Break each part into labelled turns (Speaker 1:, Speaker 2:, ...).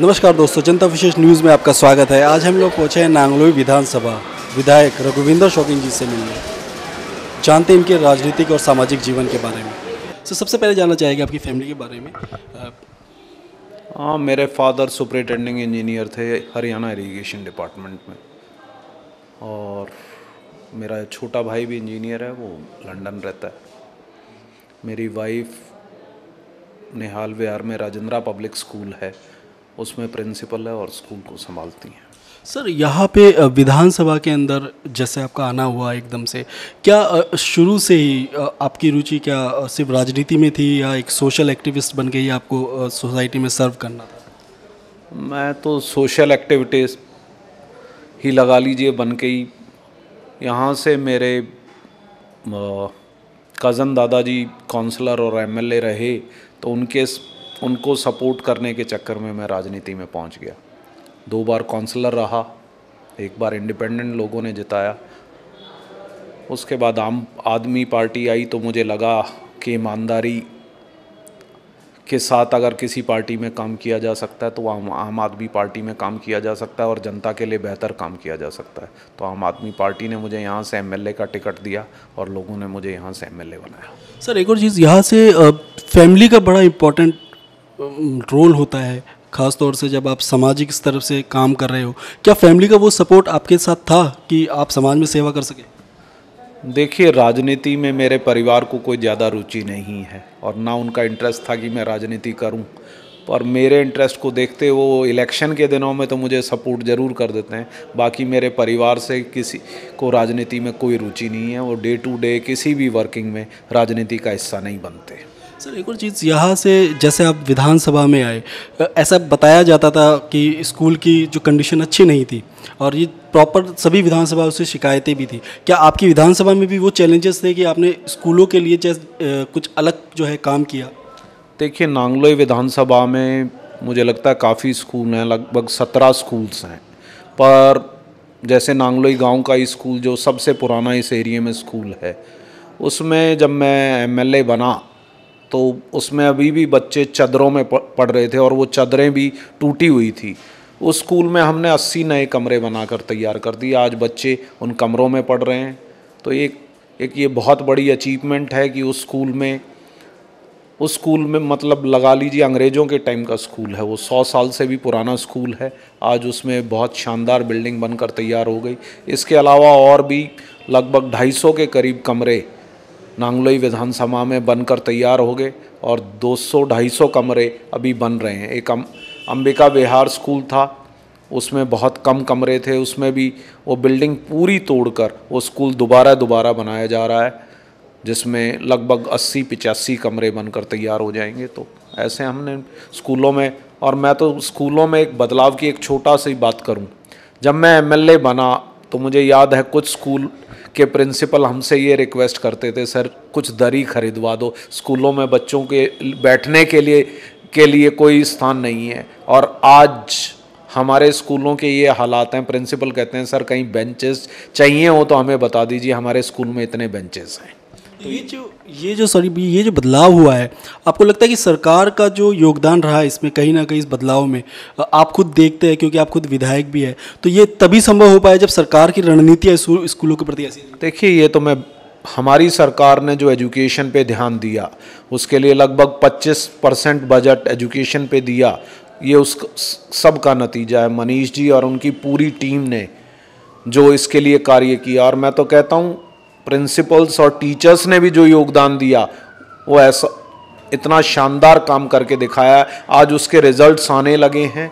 Speaker 1: नमस्कार दोस्तों, जनता विशेष न्यूज़ में आपका स्वागत है। आज हम लोग पहुँचे हैं नांगलोई विधानसभा। विधायक रघुविंदर शौकीन जी से मिलने। जानते हैं इनके राजनीतिक और सामाजिक जीवन के बारे में। तो सबसे पहले जानना चाहेंगे आपकी फैमिली के बारे में।
Speaker 2: हाँ मेरे फादर सुपरिटेंडिंग इंजीनियर थे हरियाणा इरीगेशन डिपार्टमेंट में। और मेरा छोटा भाई भी इंजीनियर है, वो लंदन रहता है। मेरी वाइफ निहाल विहार में राजेंद्रा पब्लिक स्कूल है। उसमें प्रिंसिपल है और स्कूल को संभालती हैं।
Speaker 1: सर यहाँ पे विधानसभा के अंदर जैसे आपका आना हुआ एकदम से क्या शुरू से ही आपकी रुचि क्या सिर्फ़ राजनीति में थी या एक सोशल एक्टिविस्ट बन गई आपको सोसाइटी में सर्व करना था?
Speaker 2: मैं तो सोशल एक्टिविटीज़ ही लगा लीजिए बन के ही। यहाँ से मेरे कज़न दादाजी काउंसलर और एमएलए रहे तो उनके उनको सपोर्ट करने के चक्कर में मैं राजनीति में पहुँच गया। दो बार काउंसलर रहा, एक बार इंडिपेंडेंट लोगों ने जिताया। उसके बाद आम आदमी पार्टी आई तो मुझे लगा कि ईमानदारी के साथ अगर किसी पार्टी में काम किया जा सकता है तो आम आम आदमी पार्टी में काम किया जा सकता है और जनता के लिए बेहतर काम किया जा सकता है। तो आम आदमी पार्टी ने मुझे यहाँ से एमएलए का टिकट दिया और लोगों ने मुझे यहाँ से एमएलए बनाया।
Speaker 1: सर, एक और चीज़, यहाँ से फैमिली का बड़ा इम्पोर्टेंट रोल होता है खास तौर से जब आप सामाजिक स्तर से काम कर रहे हो। क्या फैमिली का वो सपोर्ट आपके साथ था कि आप समाज में सेवा कर सके?
Speaker 2: देखिए, राजनीति में मेरे परिवार को कोई ज़्यादा रुचि नहीं है और ना उनका इंटरेस्ट था कि मैं राजनीति करूँ। पर मेरे इंटरेस्ट को देखते वो इलेक्शन के दिनों में तो मुझे सपोर्ट ज़रूर कर देते हैं। बाकी मेरे परिवार से किसी को राजनीति में कोई रुचि नहीं है वो डे टू डे किसी भी वर्किंग में राजनीति का हिस्सा नहीं बनते।
Speaker 1: सर, एक और चीज़, यहाँ से जैसे आप विधानसभा में आए, ऐसा बताया जाता था कि स्कूल की जो कंडीशन अच्छी नहीं थी और ये प्रॉपर सभी विधानसभा से शिकायतें भी थी। क्या आपकी विधानसभा में भी वो चैलेंजेस थे कि आपने स्कूलों के लिए जैसे कुछ अलग जो है काम किया?
Speaker 2: देखिए, नांगलोई विधानसभा में मुझे लगता है काफ़ी स्कूल हैं, लगभग सत्रह स्कूल्स हैं। पर जैसे नांगलोई गाँव का स्कूल, जो सबसे पुराना इस एरिए में स्कूल है, उसमें जब मैं एमएलए बना तो उसमें अभी भी बच्चे चदरों में पढ़ रहे थे और वो चदरें भी टूटी हुई थी। उस स्कूल में हमने 80 नए कमरे बनाकर तैयार कर दिए। आज बच्चे उन कमरों में पढ़ रहे हैं। तो एक एक ये बहुत बड़ी अचीवमेंट है कि उस स्कूल में, उस स्कूल में मतलब लगा लीजिए अंग्रेज़ों के टाइम का स्कूल है। वो सौ साल से भी पुराना स्कूल है। आज उसमें बहुत शानदार बिल्डिंग बनकर तैयार हो गई। इसके अलावा और भी लगभग 250 के करीब कमरे नांगलोई विधानसभा में बनकर तैयार हो गए और 200-250 कमरे अभी बन रहे हैं। एक अंबिका विहार स्कूल था, उसमें बहुत कम कमरे थे, उसमें भी वो बिल्डिंग पूरी तोड़कर वो स्कूल दोबारा दोबारा बनाया जा रहा है, जिसमें लगभग 80 पिचासी कमरे बनकर तैयार हो जाएँगे। तो ऐसे हमने स्कूलों में, और मैं तो स्कूलों में एक बदलाव की एक छोटा सी बात करूँ। जब मैं एमएलए बना तो मुझे याद है कुछ स्कूल के प्रिंसिपल हमसे ये रिक्वेस्ट करते थे, सर, कुछ दरी खरीदवा दो। स्कूलों में बच्चों के बैठने के लिए के लिए कोई स्थान नहीं है। और आज हमारे स्कूलों के ये हालात हैं प्रिंसिपल कहते हैं, सर, कहीं बेंचेस चाहिए हो तो हमें बता दीजिए, हमारे स्कूल में इतने बेंचेस हैं।
Speaker 1: तो ये जो ये जो सॉरी ये जो बदलाव हुआ है आपको लगता है कि सरकार का जो योगदान रहा है इसमें कहीं ना कहीं इस बदलाव में आप खुद देखते हैं क्योंकि आप खुद विधायक भी है तो ये तभी संभव हो पाया जब सरकार की रणनीतियाँ स्कू- स्कूलों के प्रति ऐसी
Speaker 2: देखिए ये तो मैं हमारी सरकार ने जो एजुकेशन पे ध्यान दिया उसके लिए लगभग 25 परसेंट बजट एजुकेशन पे दिया ये उस सब का नतीजा है। मनीष जी और उनकी पूरी टीम ने जो इसके लिए कार्य किया और मैं तो कहता हूँ प्रिंसिपल्स और टीचर्स ने भी जो योगदान दिया, वो ऐसा इतना शानदार काम करके दिखाया आज उसके रिजल्ट्स आने लगे हैं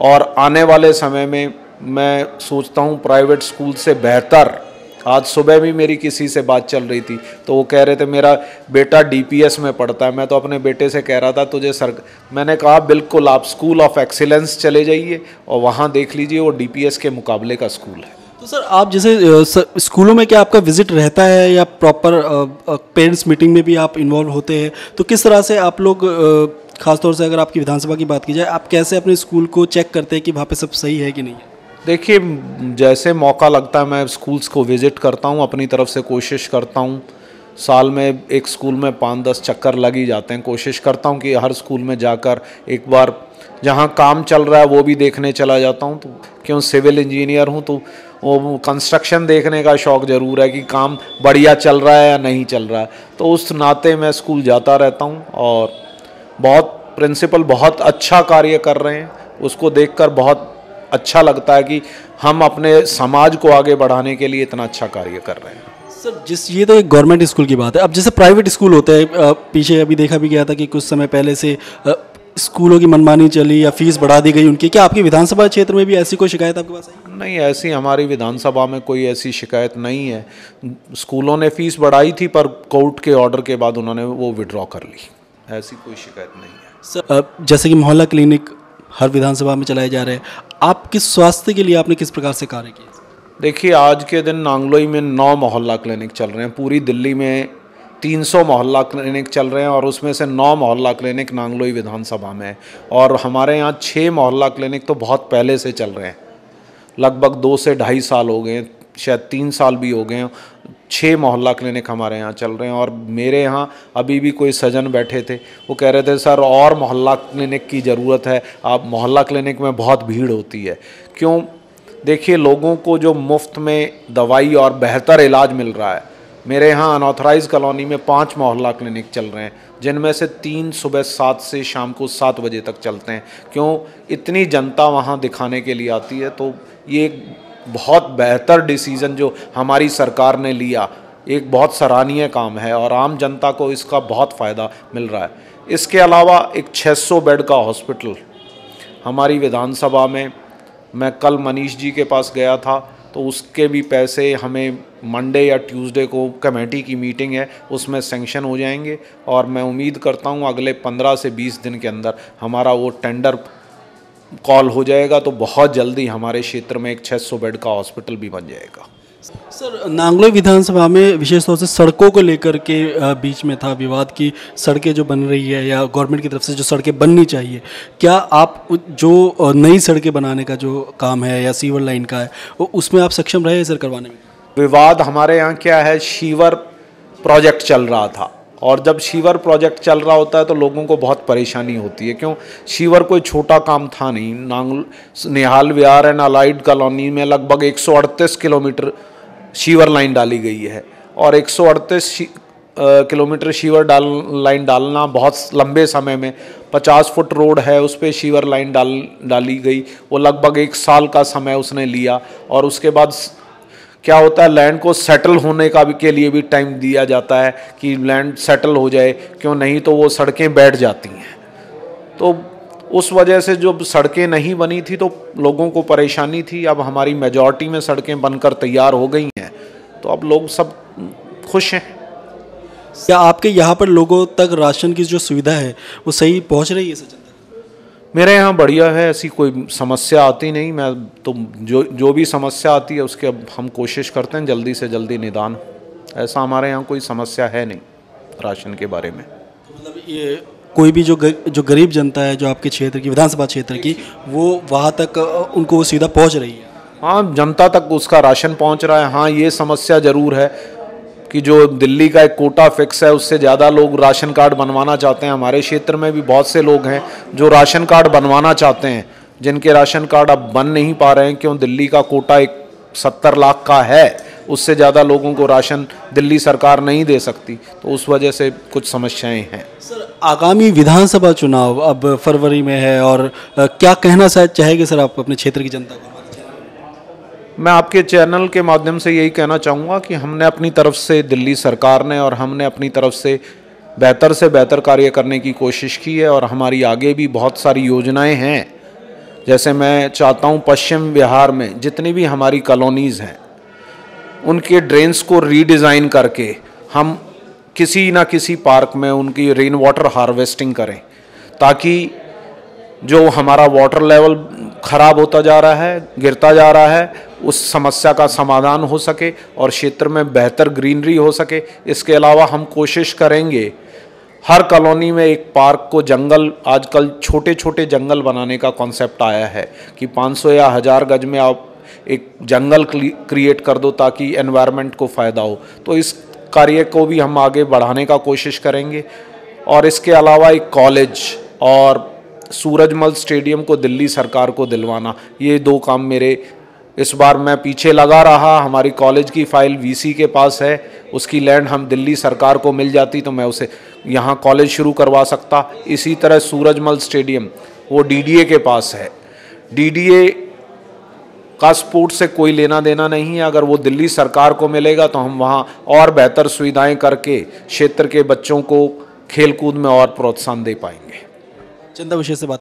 Speaker 2: और आने वाले समय में मैं सोचता हूँ प्राइवेट स्कूल से बेहतर। आज सुबह भी मेरी किसी से बात चल रही थी तो वो कह रहे थे, मेरा बेटा डीपीएस में पढ़ता है। मैं तो अपने बेटे से कह रहा था, तुझे सर मैंने कहा, बिल्कुल, आप स्कूल ऑफ़ एक्सीलेंस चले जाइए और वहाँ देख लीजिए, वो डीपीएस के मुकाबले का स्कूल है।
Speaker 1: तो सर, आप जैसे स्कूलों में क्या आपका विज़िट रहता है या प्रॉपर पेरेंट्स मीटिंग में भी आप इन्वॉल्व होते हैं? तो किस तरह से आप लोग खासतौर से अगर आपकी विधानसभा की बात की जाए, आप कैसे अपने स्कूल को चेक करते हैं कि वहाँ पे सब सही है कि नहीं? है
Speaker 2: देखिए, जैसे मौका लगता है, मैं स्कूल्स को विज़िट करता हूँ, अपनी तरफ़ से कोशिश करता हूँ। साल में एक स्कूल में पाँच दस चक्कर लग ही जाते हैं। कोशिश करता हूँ कि हर स्कूल में जाकर एक बार, जहाँ काम चल रहा है, वो भी देखने चला जाता हूँ। तो क्यों सिविल इंजीनियर हूँ तो वो कंस्ट्रक्शन देखने का शौक़ ज़रूर है कि काम बढ़िया चल रहा है या नहीं चल रहा है। तो उस नाते मैं स्कूल जाता रहता हूँ और बहुत प्रिंसिपल बहुत अच्छा कार्य कर रहे हैं। उसको देखकर बहुत अच्छा लगता है कि हम अपने समाज को आगे बढ़ाने के लिए इतना अच्छा कार्य कर रहे हैं।
Speaker 1: सर, जिस, ये तो एक गवर्नमेंट स्कूल की बात है। अब जैसे प्राइवेट स्कूल होते हैं पीछे अभी देखा भी गया था कि कुछ समय पहले से स्कूलों की मनमानी चली या फ़ीस बढ़ा दी गई उनकी क्या आपकी विधानसभा क्षेत्र में भी ऐसी कोई शिकायत आपके पास आई?
Speaker 2: नहीं ऐसी हमारी विधानसभा में कोई ऐसी शिकायत नहीं है। स्कूलों ने फ़ीस बढ़ाई थी पर कोर्ट के ऑर्डर के बाद उन्होंने वो विड्रॉ कर ली। ऐसी कोई शिकायत नहीं है।
Speaker 1: सर जैसे कि मोहल्ला क्लिनिक हर विधानसभा में चलाए जा रहे हैं आप किस स्वास्थ्य के लिए आपने किस प्रकार से कार्य किया?
Speaker 2: देखिए आज के दिन नांगलोई में नौ मोहल्ला क्लिनिक चल रहे हैं। पूरी दिल्ली में 300 मोहल्ला क्लिनिक चल रहे हैं और उसमें से नौ मोहल्ला क्लिनिक नांगलोई विधानसभा में है। और हमारे यहाँ छः मोहल्ला क्लिनिक तो बहुत पहले से चल रहे हैं। लगभग दो से ढाई साल हो गए, शायद तीन साल भी हो गए हैं। छः मोहल्ला क्लिनिक हमारे यहाँ चल रहे हैं और मेरे यहाँ अभी भी कोई सजन बैठे थे। वो कह रहे थे, सर, और मोहल्ला क्लिनिक की ज़रूरत है। आप मोहल्ला क्लिनिक में बहुत भीड़ होती है। क्यों? देखिए, लोगों को जो मुफ़्त में दवाई और बेहतर इलाज मिल रहा है मेरे यहाँ अनऑथराइज कॉलोनी में पाँच मोहल्ला क्लिनिक चल रहे हैं, जिनमें से तीन सुबह सात से शाम को सात बजे तक चलते हैं। क्यों? इतनी जनता वहाँ दिखाने के लिए आती है तो ये एक बहुत बेहतर डिसीज़न जो हमारी सरकार ने लिया, एक बहुत सराहनीय काम है और आम जनता को इसका बहुत फ़ायदा मिल रहा है। इसके अलावा एक 600 बेड का हॉस्पिटल हमारी विधानसभा में, मैं कल मनीष जी के पास गया था तो उसके भी पैसे हमें मंडे या ट्यूसडे को कमेटी की मीटिंग है, उसमें सेंक्शन हो जाएँगे और मैं उम्मीद करता हूँ अगले पंद्रह से बीस दिन के अंदर हमारा वो टेंडर कॉल हो जाएगा तो बहुत जल्दी हमारे क्षेत्र में एक 600 बेड का हॉस्पिटल भी बन जाएगा।
Speaker 1: सर, नांगलोई विधानसभा में विशेष तौर से सड़कों को लेकर के बीच में था विवाद की सड़कें जो बन रही है या गवर्नमेंट की तरफ़ से जो सड़कें बननी चाहिए, क्या आप जो नई सड़कें बनाने का जो काम है या सीवर लाइन का है उसमें आप सक्षम रहे सर करवाने में?
Speaker 2: विवाद हमारे यहाँ क्या है शीवर प्रोजेक्ट चल रहा था और जब शीवर प्रोजेक्ट चल रहा होता है तो लोगों को बहुत परेशानी होती है, क्यों? शीवर कोई छोटा काम था नहीं नांग Nihal Vihar and allied colony में लगभग एक सौ अड़तीस किलोमीटर शीवर लाइन डाली गई है। और एक सौ अड़तीस किलोमीटर शीवर डाल, लाइन डालना बहुत लंबे समय में 50 फुट रोड है, उस पर शीवर लाइन डाल, डाली गई। वो लगभग एक साल का समय उसने लिया। और उसके बाद क्या होता है लैंड को सेटल होने का भी, के लिए भी टाइम दिया जाता है कि लैंड सेटल हो जाए। क्यों नहीं तो वो सड़कें बैठ जाती हैं। तो उस वजह से जब सड़कें नहीं बनी थी तो लोगों को परेशानी थी। अब हमारी मेजॉरिटी में सड़कें बनकर तैयार हो गई तो अब लोग सब खुश हैं।
Speaker 1: क्या आपके यहाँ पर लोगों तक राशन की जो सुविधा है वो सही पहुँच रही है सचिन
Speaker 2: मेरे यहाँ बढ़िया है ऐसी कोई समस्या आती नहीं। मैं तो जो जो भी समस्या आती है उसके अब हम कोशिश करते हैं जल्दी से जल्दी निदान ऐसा हमारे यहाँ कोई समस्या है नहीं राशन के बारे में।
Speaker 1: मतलब ये कोई भी जो गर, जो गरीब जनता है जो आपके क्षेत्र की विधानसभा क्षेत्र की वो वहाँ तक उनको वो सीधा पहुँच रही है।
Speaker 2: हाँ जनता तक उसका राशन पहुँच रहा है। हाँ ये समस्या ज़रूर है कि जो दिल्ली का एक कोटा फिक्स है, उससे ज़्यादा लोग राशन कार्ड बनवाना चाहते हैं। हमारे क्षेत्र में भी बहुत से लोग हैं जो राशन कार्ड बनवाना चाहते हैं, जिनके राशन कार्ड अब बन नहीं पा रहे हैं। क्यों? दिल्ली का कोटा एक सत्तर लाख का है, उससे ज़्यादा लोगों को राशन दिल्ली सरकार नहीं दे सकती। तो उस वजह से कुछ समस्याएँ हैं।
Speaker 1: सर, आगामी विधानसभा चुनाव अब फरवरी में है और क्या कहना चाहेंगे सर आप अपने क्षेत्र की जनता को?
Speaker 2: मैं आपके चैनल के माध्यम से यही कहना चाहूँगा कि हमने अपनी तरफ़ से दिल्ली सरकार ने और हमने अपनी तरफ़ से बेहतर से बेहतर कार्य करने की कोशिश की है और हमारी आगे भी बहुत सारी योजनाएँ हैं। जैसे मैं चाहता हूँ पश्चिम बिहार में जितनी भी हमारी कॉलोनीज़ हैं, उनके ड्रेन्स को रीडिज़ाइन करके हम किसी ना किसी पार्क में उनकी रेन वाटर हार्वेस्टिंग करें, ताकि जो हमारा वाटर लेवल ख़राब होता जा रहा है, गिरता जा रहा है उस समस्या का समाधान हो सके और क्षेत्र में बेहतर ग्रीनरी हो सके। इसके अलावा हम कोशिश करेंगे हर कॉलोनी में एक पार्क को जंगल, आजकल छोटे छोटे जंगल बनाने का कॉन्सेप्ट आया है कि 500 या हज़ार गज में आप एक जंगल क्रिएट कर दो ताकि एनवायरनमेंट को फ़ायदा हो। तो इस कार्य को भी हम आगे बढ़ाने का कोशिश करेंगे। और इसके अलावा एक कॉलेज और सूरजमल स्टेडियम को दिल्ली सरकार को दिलवाना, ये दो काम मेरे इस बार मैं पीछे लगा रहा, हमारी कॉलेज की फ़ाइल वीसी के पास है, उसकी लैंड हम दिल्ली सरकार को मिल जाती तो मैं उसे यहाँ कॉलेज शुरू करवा सकता। इसी तरह सूरजमल स्टेडियम वो डीडीए के पास है। डीडीए का स्पोर्ट से कोई लेना देना नहीं है, अगर वो दिल्ली सरकार को मिलेगा तो हम वहाँ और बेहतर सुविधाएँ करके क्षेत्र के बच्चों को खेलकूद में और प्रोत्साहन दे पाएँगे।
Speaker 1: चंदा विषय से बात